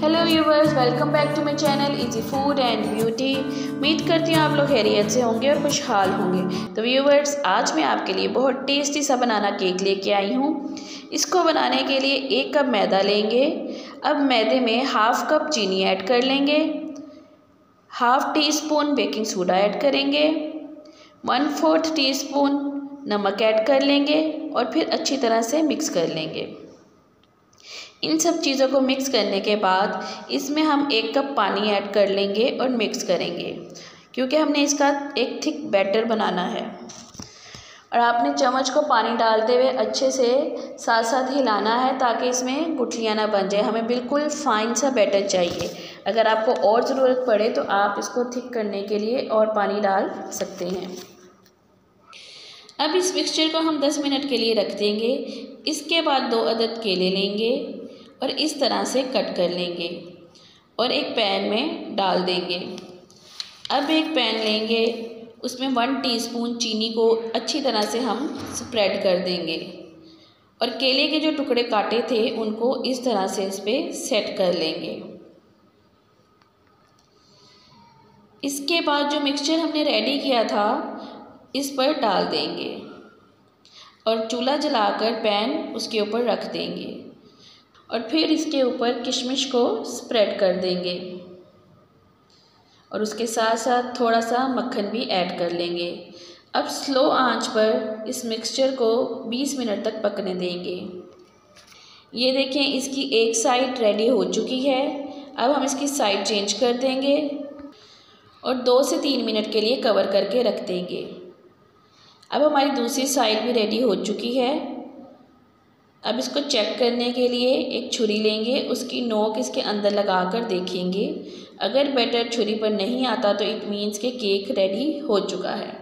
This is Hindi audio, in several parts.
Hello viewers welcome back to my channel easy food and beauty उम्मीद करती हूँ आप लोग खैरियत से होंगे और खुशहाल होंगे। तो व्यूवर्स आज मैं आपके लिए बहुत टेस्टी सा बनाना केक लेके आई हूँ। इसको बनाने के लिए एक कप मैदा लेंगे। अब मैदे में हाफ़ कप चीनी ऐड कर लेंगे। Half teaspoon baking soda add करेंगे। वन फोर्थ टी स्पून नमक ऐड कर लेंगे और फिर अच्छी तरह से मिक्स कर लेंगे। इन सब चीज़ों को मिक्स करने के बाद इसमें हम एक कप पानी ऐड कर लेंगे और मिक्स करेंगे, क्योंकि हमने इसका एक थिक बैटर बनाना है। और आपने चम्मच को पानी डालते हुए अच्छे से साथ साथ हिलाना है ताकि इसमें गुठलियाँ ना बन जाए। हमें बिल्कुल फाइन सा बैटर चाहिए। अगर आपको और ज़रूरत पड़े तो आप इसको थिक करने के लिए और पानी डाल सकते हैं। अब इस मिक्सचर को हम 10 मिनट के लिए रख देंगे। इसके बाद दो अदद केले लेंगे और इस तरह से कट कर लेंगे और एक पैन में डाल देंगे। अब एक पैन लेंगे, उसमें वन टीस्पून चीनी को अच्छी तरह से हम स्प्रेड कर देंगे और केले के जो टुकड़े काटे थे, उनको इस तरह से इस पर सेट कर लेंगे। इसके बाद जो मिक्सचर हमने रेडी किया था, इस पर डाल देंगे। और चूल्हा जलाकर पैन उसके ऊपर रख देंगे और फिर इसके ऊपर किशमिश को स्प्रेड कर देंगे। और उसके साथ साथ थोड़ा सा मक्खन भी ऐड कर लेंगे। अब स्लो आँच पर इस मिक्सचर को 20 मिनट तक पकने देंगे। ये देखें, इसकी एक साइड रेडी हो चुकी है। अब हम इसकी साइड चेंज कर देंगे और दो से तीन मिनट के लिए कवर करके रख देंगे। अब हमारी दूसरी साइड भी रेडी हो चुकी है। अब इसको चेक करने के लिए एक छुरी लेंगे, उसकी नोक इसके अंदर लगा कर देखेंगे। अगर बैटर छुरी पर नहीं आता तो इट मीन्स के केक रेडी हो चुका है।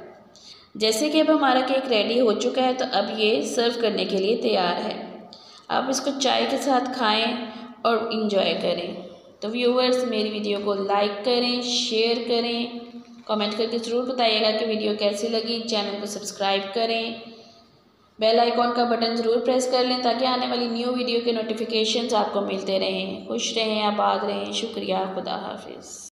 जैसे कि अब हमारा केक रेडी हो चुका है तो अब ये सर्व करने के लिए तैयार है। आप इसको चाय के साथ खाएँ और इन्जॉय करें। तो व्यूवर्स मेरी वीडियो को लाइक करें शेयर करें। कमेंट करके ज़रूर बताइएगा कि वीडियो कैसी लगी। चैनल को सब्सक्राइब करें। बेल आइकॉन का बटन ज़रूर प्रेस कर लें ताकि आने वाली न्यू वीडियो के नोटिफिकेशंस आपको मिलते रहें। खुश रहें, आबाद रहें। शुक्रिया। खुदा हाफिज़।